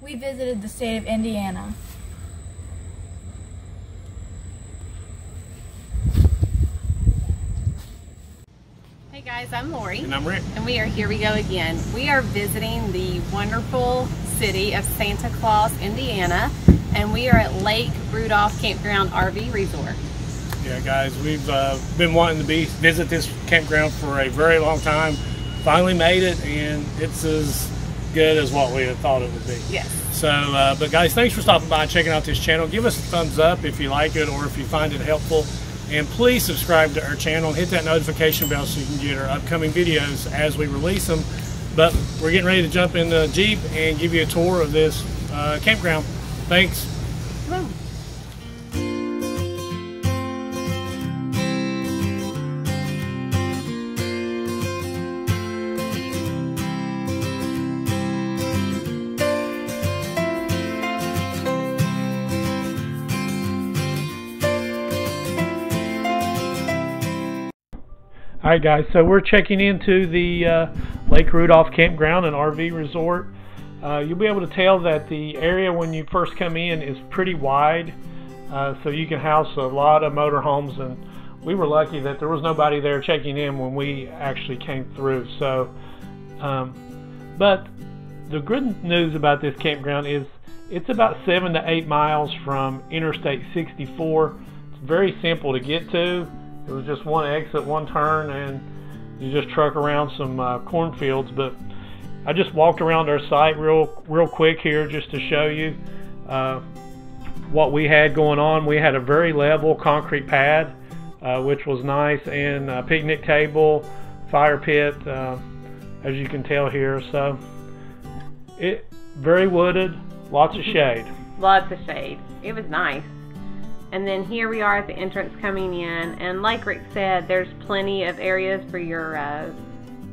we visited the state of Indiana. Hey guys, I'm Lori. And I'm Rick. And we are here we go again. We are visiting the wonderful city of Santa Claus, Indiana, and we are at Lake Rudolph Campground RV Resort. Yeah, guys, we've uh, been wanting to be visit this campground for a very long time. Finally made it, and it's as good as what we had thought it would be. Yes. So, uh, but guys, thanks for stopping by and checking out this channel. Give us a thumbs up if you like it or if you find it helpful. And please subscribe to our channel hit that notification bell so you can get our upcoming videos as we release them. But we're getting ready to jump in the Jeep and give you a tour of this uh, campground. Thanks. All right, guys. So we're checking into the uh, Lake Rudolph Campground and RV Resort. Uh, you'll be able to tell that the area when you first come in is pretty wide, uh, so you can house a lot of motorhomes. And we were lucky that there was nobody there checking in when we actually came through. So, um, but the good news about this campground is it's about seven to eight miles from Interstate 64. It's very simple to get to. It was just one exit, one turn, and you just truck around some uh, cornfields. But I just walked around our site real, real quick here just to show you uh, what we had going on. We had a very level concrete pad, uh, which was nice, and a picnic table, fire pit, uh, as you can tell here. So it very wooded, lots of shade. Lots of shade. It was nice. And then here we are at the entrance coming in. And like Rick said, there's plenty of areas for your uh,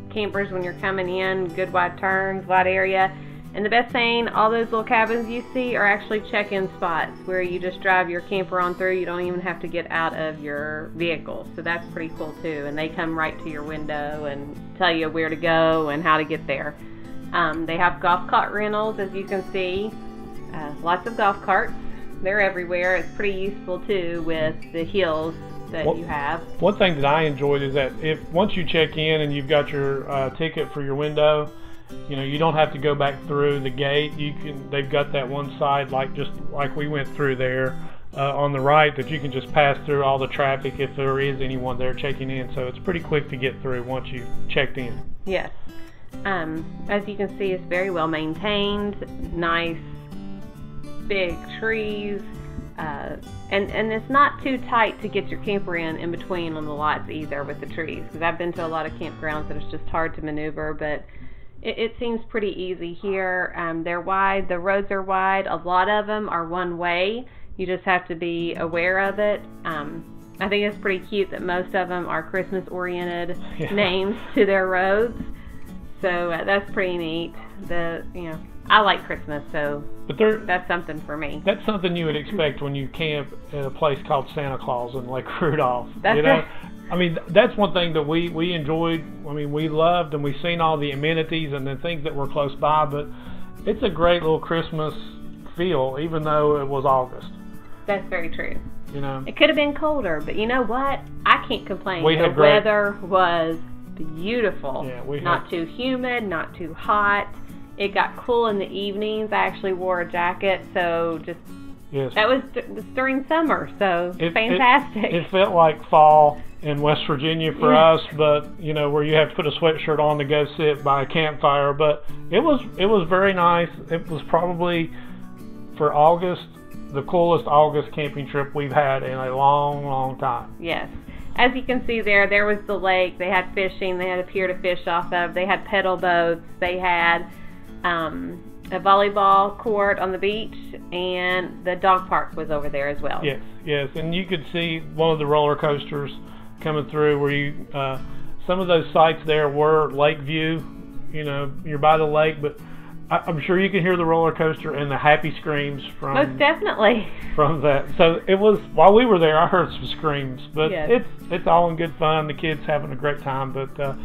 campers when you're coming in. Good wide turns, wide area. And the best thing, all those little cabins you see are actually check-in spots where you just drive your camper on through. You don't even have to get out of your vehicle. So that's pretty cool too. And they come right to your window and tell you where to go and how to get there. Um, they have golf cart rentals, as you can see. Uh, lots of golf carts they're everywhere. It's pretty useful too with the hills that you have. One thing that I enjoyed is that if once you check in and you've got your uh, ticket for your window, you know you don't have to go back through the gate. You can they've got that one side like just like we went through there uh, on the right that you can just pass through all the traffic if there is anyone there checking in. So it's pretty quick to get through once you've checked in. Yes. Um, as you can see, it's very well maintained. Nice, big trees. Uh, and, and it's not too tight to get your camper in in between on the lots either with the trees. Because I've been to a lot of campgrounds that it's just hard to maneuver, but it, it seems pretty easy here. Um, they're wide, the roads are wide. A lot of them are one way. You just have to be aware of it. Um, I think it's pretty cute that most of them are Christmas oriented Yeah. names to their roads. So uh, that's pretty neat. The you know I like Christmas, so But there that's something for me. that's something you would expect when you camp at a place called Santa Claus in Lake Rudolph. That's you know, right. I mean, that's one thing that we we enjoyed. I mean, we loved and we've seen all the amenities and the things that were close by. But it's a great little Christmas feel, even though it was August. That's very true. You know, It could have been colder, but you know what? I can't complain. We the great- weather was beautiful. Yeah, we not had- too humid, not too hot. It got cool in the evenings. I actually wore a jacket, so just yes. that was, was during summer, so It- it- fantastic. It, felt like fall in West Virginia for Yeah. us, but you know where you have to put a sweatshirt on to go sit by a campfire. But it was it was very nice. It was probably for August the coolest August camping trip we've had in a long, long time. Yes. As you can see there, there was the lake. They had fishing. They had a pier to fish off of. They had pedal boats. They had um, a volleyball court on the beach, and the dog park was over there as well. Yes, yes, and you could see one of the roller coasters coming through where you. Uh, some of those sites there were lake view. You know, you're by the lake, but I, I'm sure you can hear the roller coaster and the happy screams from Most definitely. from that. So it was while we were there, I heard some screams, but Yes. it's it's all in good fun. The kids having a great time. But uh,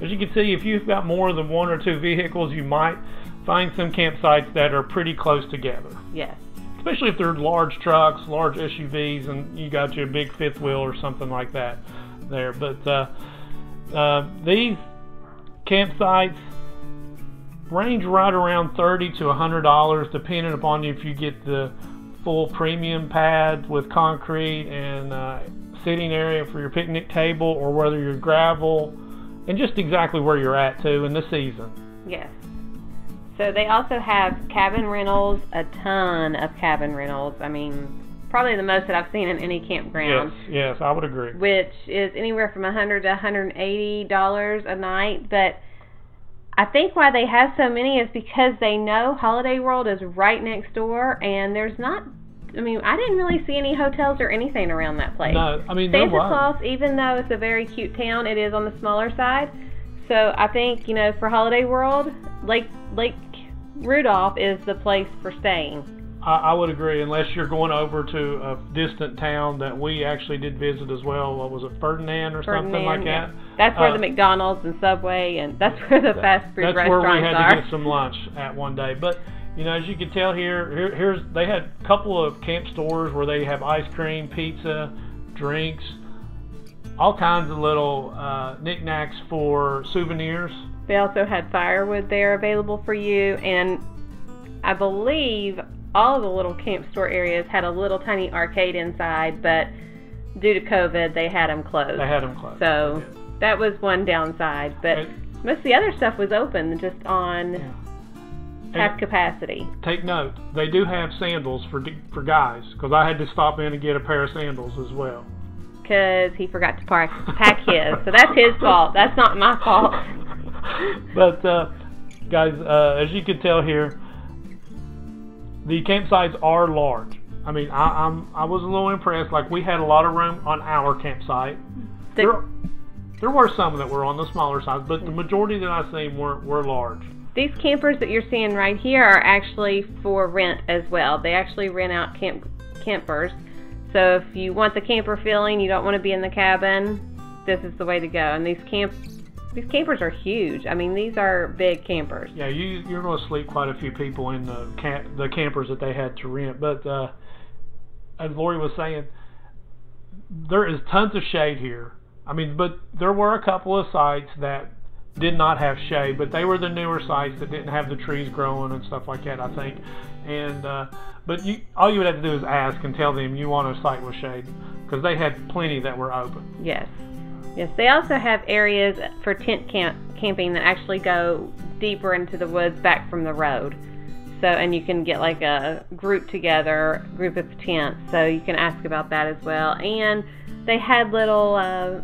as you can see, if you've got more than one or two vehicles, you might find some campsites that are pretty close together. Yes. Especially if they're large trucks, large SUVs, and you got your big fifth wheel or something like that there. But uh, uh, these campsites range right around thirty to hundred dollars, depending upon if you get the full premium pad with concrete and uh, sitting area for your picnic table, or whether you're gravel, and just exactly where you're at too in the season. Yes. So they also have cabin rentals, a ton of cabin rentals. I mean, probably the most that I've seen in any campground. Yes, yes, I would agree. Which is anywhere from 100 to 180 dollars a night, but I think why they have so many is because they know Holiday World is right next door, and there's not. I mean, I didn't really see any hotels or anything around that place. No, I mean Santa. Claus, even though it's a very cute town, it is on the smaller side. So I think you know, for Holiday World, Lake Lake Rudolph is the place for staying. I, I would agree, unless you're going over to a distant town that we actually did visit as well. What was it, Ferdinand or something like yeah. that? That's where Uh, the McDonald's and Subway and that's where the fast food restaurants. That's where we had are. to get some lunch at one day. But you know, as you can tell here, here, here's they had a couple of camp stores where they have ice cream, pizza, drinks, all kinds of little uh, knickknacks for souvenirs. They also had firewood there available for you, and I believe all of the little camp store areas had a little tiny arcade inside, but due to COVID, they had them closed. They had them closed. So that was one downside, but And- most of the other stuff was open, just on Yeah. And capacity. take note, they do have sandals for for guys because I had to stop in and get a pair of sandals as well. Because he forgot to park, pack his, so that's his fault. That's not my fault. but uh, guys, uh, as you can tell here, the campsites are large. I mean, I, I'm I was a little impressed. Like we had a lot of room on our campsite. The- there, there were some that were on the smaller size, but the majority that I seen were were large. These campers that you're seeing right here are actually for rent as well. They actually rent out camp campers. So if you want the camper feeling, you don't want to be in the cabin, this is the way to go. And these camp these campers are huge. I mean, these are big campers. Yeah, you you're going to sleep quite a few people in the camp, the campers that they had to rent. But uh, as Lori was saying, there is tons of shade here. I mean, but there were a couple of sites that did not have shade, but they were the newer sites that didn't have the trees growing and stuff like that. I think, and uh, but you all you would have to do is ask and tell them you want a site with shade because they had plenty that were open. Yes. Yes, they also have areas for tent camp camping that actually go deeper into the woods back from the road. So, and you can get like a group together, group of tents. So you can ask about that as well. And they had little uh,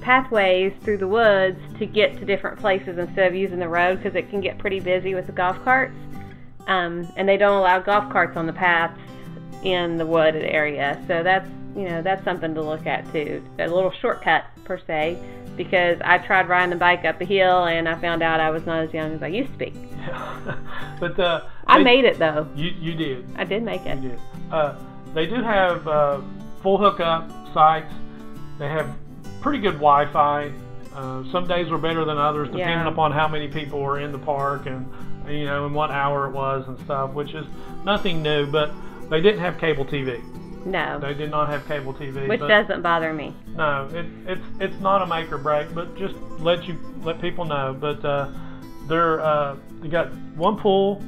pathways through the woods to get to different places instead of using the road because it can get pretty busy with the golf carts. Um, and they don't allow golf carts on the paths in the wooded area. So that's you know that's something to look at too. A little shortcut per se, because I tried riding the bike up a hill and I found out I was not as young as I used to be. but uh, I they- made it though. You you did. I did make it. You did. Uh, they do have uh, full hookup sites. They have pretty good Wi-Fi. Uh, some days were better than others, depending Yeah. upon how many people were in the park and you know and what hour it was and stuff, which is nothing new. But they didn't have cable TV. No, They did not have cable TV. which doesn't bother me. no, it, it's it's not a make or break, but just let you let people know. But uh, they're uh, they got one pool,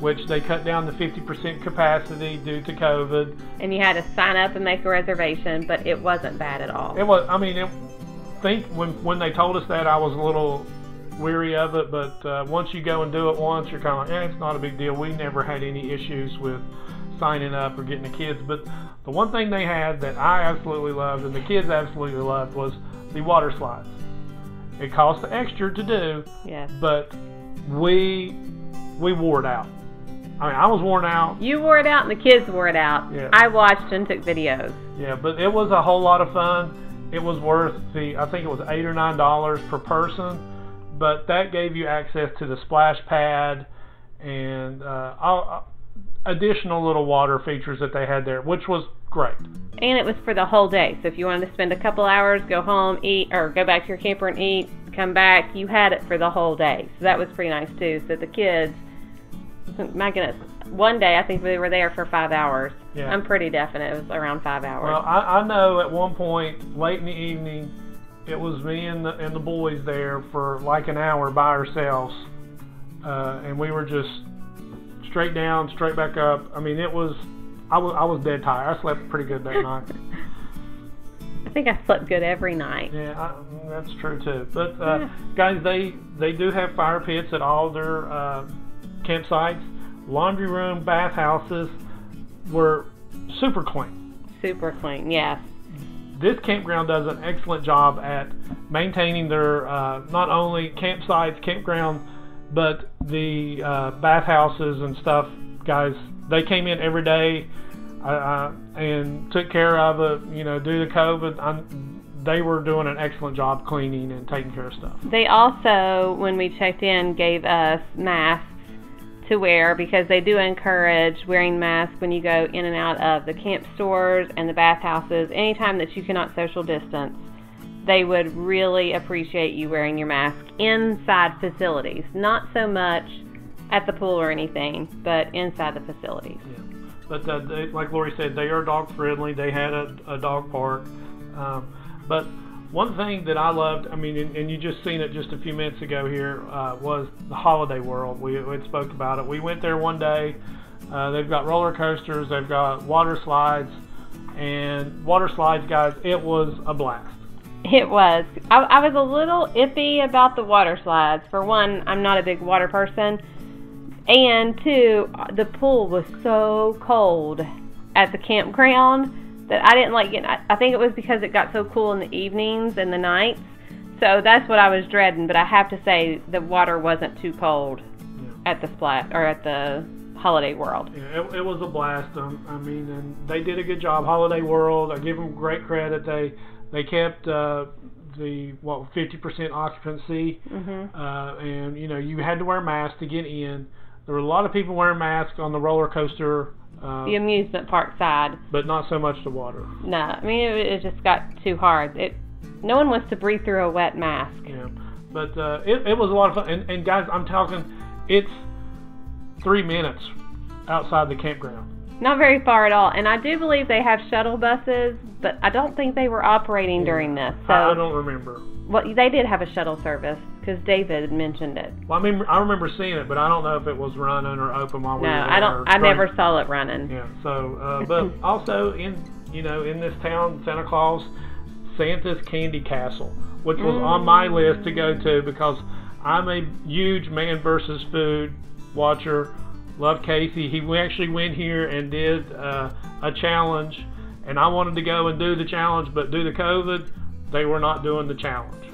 which they cut down to 50% capacity due to COVID. And you had to sign up and make a reservation, but it wasn't bad at all. It was. I mean, it, think when when they told us that, I was a little weary of it. But uh, once you go and do it once, you're kind of like, eh, it's not a big deal. We never had any issues with signing up or getting the kids. But the one thing they had that I absolutely loved and the kids absolutely loved was the water slides. It cost extra to do, Yes. but we we wore it out. I mean, I was worn out. You wore it out and the kids wore it out. Yeah. I watched and took videos. Yeah, but it was a whole lot of fun. It was worth the I think it was eight or nine dollars per person, but that gave you access to the splash pad and uh, all, additional little water features that they had there, which was great. And it was for the whole day. So if you wanted to spend a couple hours, go home, eat, or go back to your camper and eat, come back, you had it for the whole day. So that was pretty nice too. So the kids, my goodness, one day I think we were there for five hours. Yeah. I'm pretty definite it was around five hours. Well, I, I know at one point late in the evening, it was me and the and the boys there for like an hour by ourselves, uh, and we were just straight down, straight back up. I mean, it was. I was I was dead tired. I slept pretty good that night. I think I slept good every night. Yeah, I, that's true too. But uh, Yeah. guys, they they do have fire pits at all their uh, campsites. Laundry room, bathhouses were super clean. Super clean, yes. This campground does an excellent job at maintaining their uh, not only campsites, campground, but the uh, bathhouses and stuff. Guys, they came in every day uh, uh, and took care of it. You know, due to COVID, I'm, they were doing an excellent job cleaning and taking care of stuff. They also, when we checked in, gave us masks to wear because they do encourage wearing masks when you go in and out of the camp stores and the bathhouses. Anytime that you cannot social distance, they would really appreciate you wearing your mask inside facilities. Not so much at the pool or anything, but inside the facilities. Yeah. But uh, they, like Lori said, they are dog friendly. They had a, a dog park. Um, but one thing that I loved, I mean, and, and you just seen it just a few minutes ago here, uh, was the Holiday World. We, had spoke about it. We went there one day. Uh, they've got roller coasters. They've got water slides. And water slides, guys, it was a blast. It was. I, I was a little iffy about the water slides. For one, I'm not a big water person. And two, the pool was so cold at the campground that I didn't like it. I, I think it was because it got so cool in the evenings and the nights. So that's what I was dreading. But I have to say, the water wasn't too cold Yeah. at the splat or at the Holiday World. Yeah, it, it was a blast. Um, I mean, and they did a good job. Holiday World, I give them great credit. They they kept uh, the what 50% occupancy, Mhm. uh, and you know you had to wear a mask to get in. There were a lot of people wearing masks on the roller coaster, uh, The amusement park side. but not so much the water. No, I mean it, it just got too hard. It. No one wants to breathe through a wet mask. Yeah, but uh, it, it was a lot of fun. And, and guys, I'm talking, it's three minutes outside the campground. Not very far at all. And I do believe they have shuttle buses, but I don't think they were operating during this. So, I, I don't remember. well, they did have a shuttle service because David mentioned it. Well, I mean, I remember seeing it, but I don't know if it was running or open while we No, were there. I don't. I never saw it running. Yeah. So, uh, but also in you know in this town, Santa Claus, Santa's Candy Castle, which was on my list to go to because I'm a huge man versus food watcher. Love Casey. He actually went here and did uh, a challenge, and I wanted to go and do the challenge, but due to COVID, they were not doing the challenge.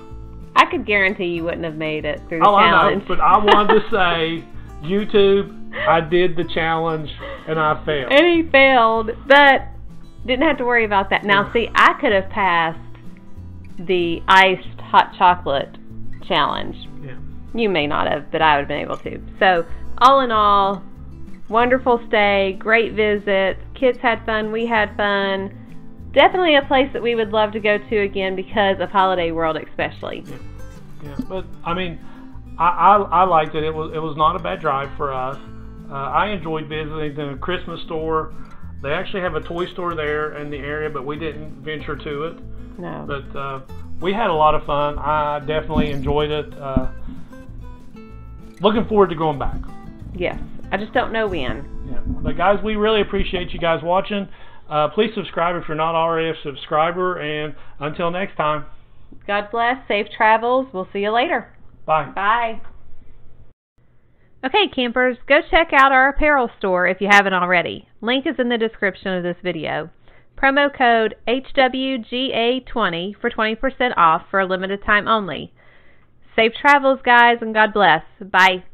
I could guarantee you wouldn't have made it through the Oh, I know, challenge. but I wanted to say, YouTube, I did the challenge and I failed. and he failed, but didn't have to worry about that. Now, see, I could have passed the iced hot chocolate challenge. Yeah. You may not have, but I would have been able to. So, all in all, wonderful stay, great visit. Kids had fun, we had fun. Definitely a place that we would love to go to again because of Holiday World, especially. Yeah, yeah. but I mean, I, I I liked it. It was it was not a bad drive for us. Uh, I enjoyed visiting the Christmas store. They actually have a toy store there in the area, but we didn't venture to it. No. But uh, we had a lot of fun. I definitely enjoyed it. Uh, looking forward to going back. Yes. I just don't know when. Yeah. But guys, we really appreciate you guys watching. Uh, please subscribe if you're not already a subscriber. And until next time, God bless. Safe travels. We'll see you later. bye. Bye. Okay, campers, go check out our apparel store if you haven't already. Link is in the description of this video. Promo code HWGA20 for 20% off for a limited time only. Safe travels, guys, and God bless. Bye.